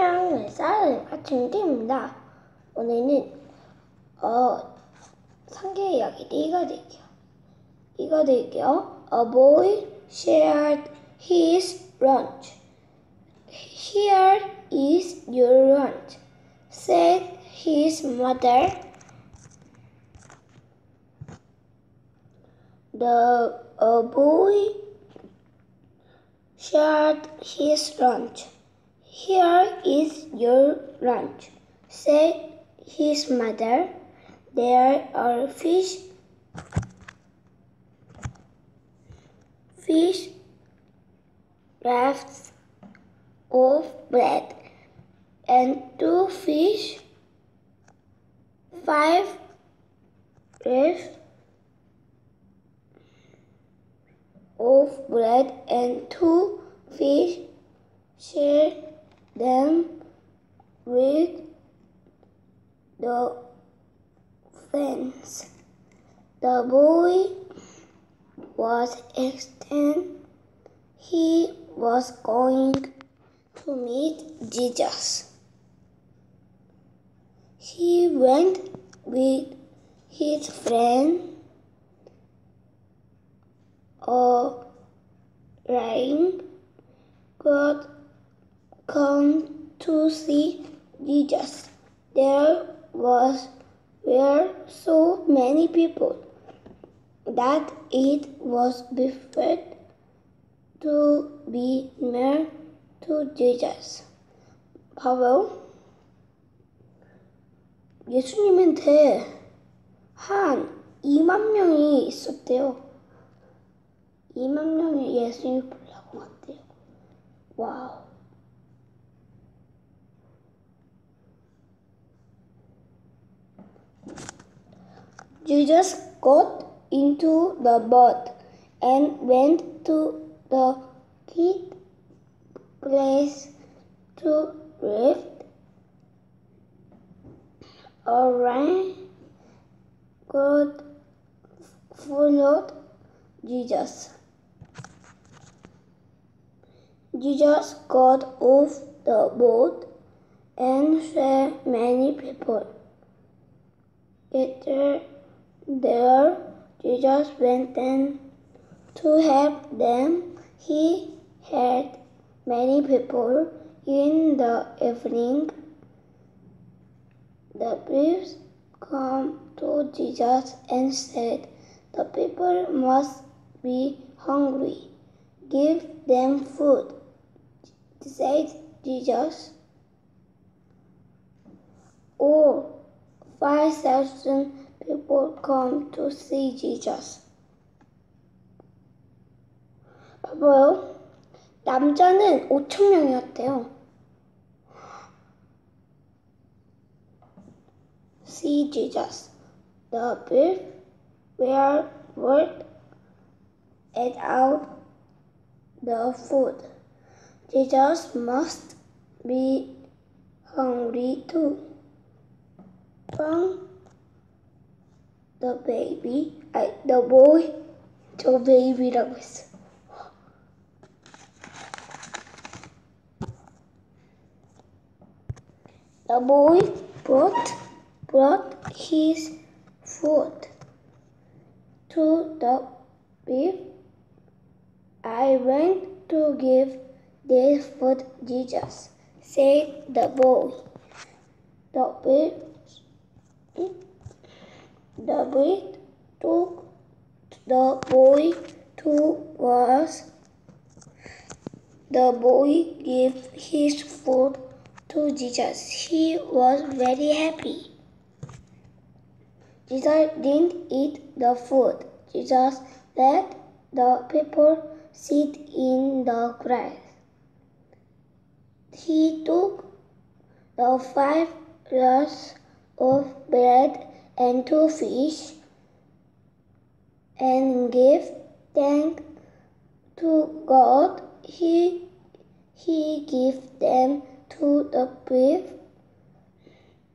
안녕, 쌀은 아침입니다. 오늘은 어 상계 이야기 읽어드릴게요. 읽어드릴게요. A boy shared his lunch. Here is your lunch, said his mother. The a boy shared his lunch. Here is your lunch, said his mother. There are fish, fish rafts of bread, and two fish, five rafts of bread, and two fish share them with the fence. The boy was extended. He was going to meet Jesus. He went with his friend or rain God come to see Jesus. There was were so many people that it was preferred to be near to Jesus. 바로 예수님한테 한 2만 명이 있었대요. 2만 명이 예수님 보려고 왔대요. 와우. Jesus got into the boat and went to the kid place to lift a rain. God followed Jesus. Jesus got off the boat and saw many people. Later, there, Jesus went in to help them. He had many people in the evening. The priests come to Jesus and said, The people must be hungry. Give them food said Jesus. Or five thousand people come to see Jesus. 봐봐요. 남자는 5천 명이었대요. See Jesus. The beef were worked it out the food. Jesus must be hungry too. the baby, I, the boy, the baby rubbish. The boy brought, brought his food to the beef. I went to give this food Jesus, said the boy. The beef the beef took the boy to was. The boy gave his food to Jesus. He was very happy. Jesus didn't eat the food. Jesus let the people sit in the grass. He took the five loaves of bread and two fish and give thanks to God. He, he gave them to the beef.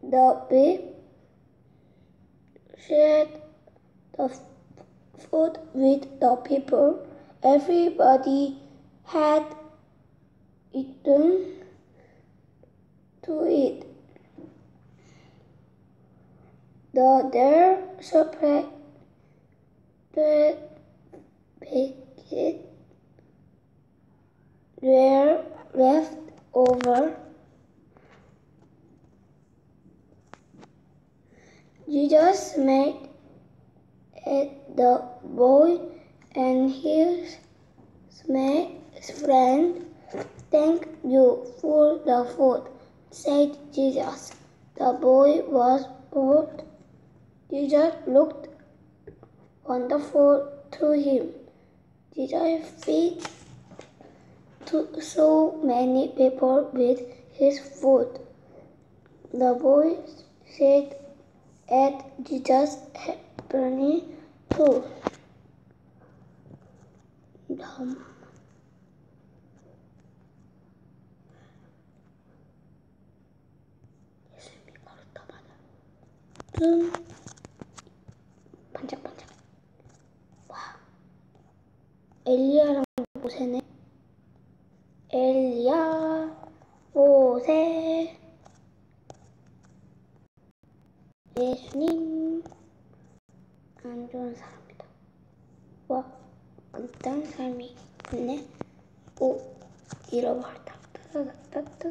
The beef shared the food with the people. Everybody had eaten to it. The there separated packet were left over. Jesus made at the boy and his friend. Thank you for the food, said Jesus. The boy was bored. Jesus looked wonderful to him. Jesus fed to so many people with his food. The boy said at Jesus' plenty too. 다음 엘리야랑 모세네. 엘리야 모세 예수님 안 좋은 사람이다. 와, 어떤 삶이 있네. 오, 잃어버렸다. 따따따따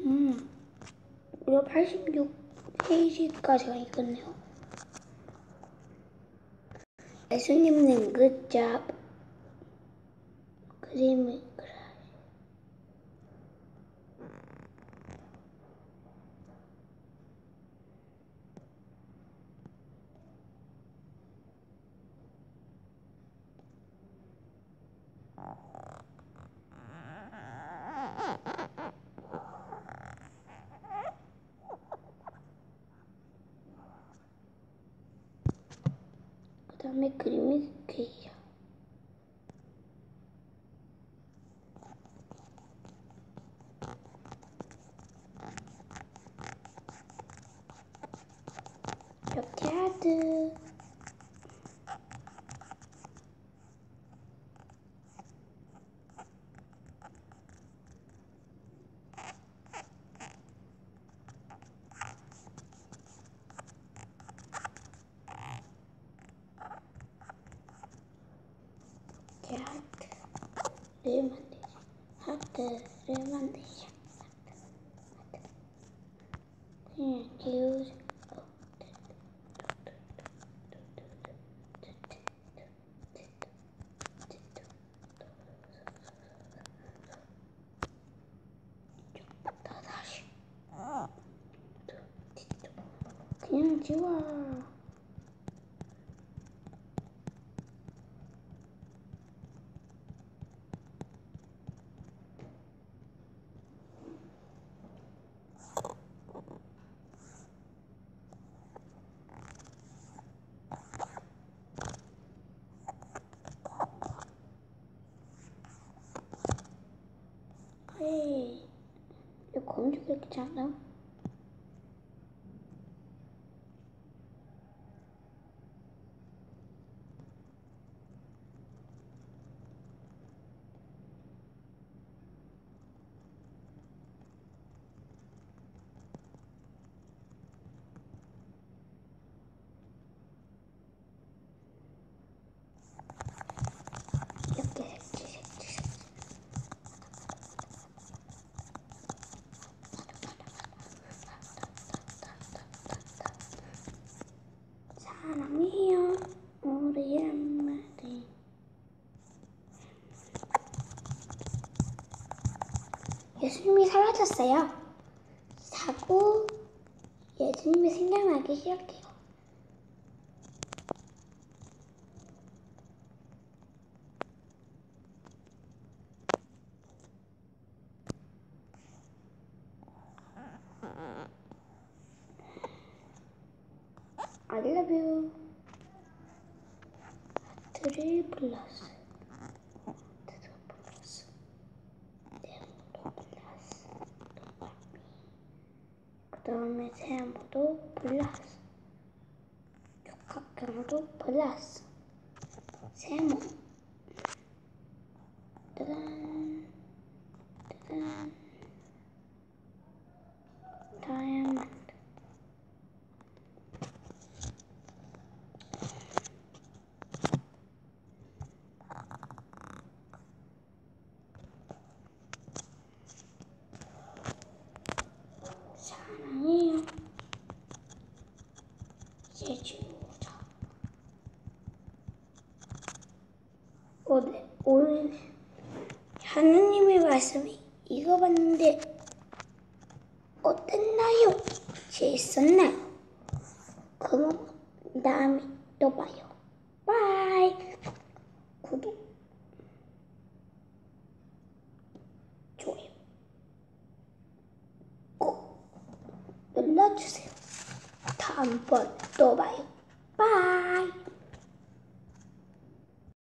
음, 무려 86페이지까지가 있겠네요. 예수님은 굿잡 그림 मात्रा में creamy घी है Främmande. Hatte främmande. Ljus. Thank you. 에이, 왜 검정 이렇게 작아? 예수님이 사라졌어요 사고 예수님이 생각나기 시작해요 I love you. 하트를. 하 세모도 플러스 육각형도 플러스 세모 짜잔 말씀이 읽어봤는데 어땠나요? 재밌었나요? 그럼 다음에 또 봐요. 바이. 구독, 좋아요 꼭 눌러주세요. 다음번 또 봐요. 바이.